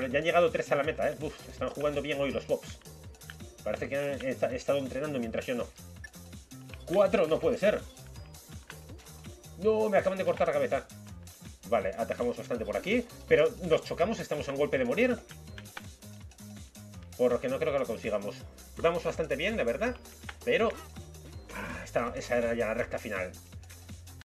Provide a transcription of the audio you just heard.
Ya han llegado tres a la meta, ¿eh? Uf, están jugando bien hoy los Bobs. Parece que han estado entrenando mientras yo no. ¡Cuatro! No puede ser. No, me acaban de cortar la cabeza. Vale, atajamos bastante por aquí. Pero nos chocamos, estamos a un golpe de morir. Por lo que no creo que lo consigamos. Vamos bastante bien, la verdad. Pero... Ah, esa era ya la recta final.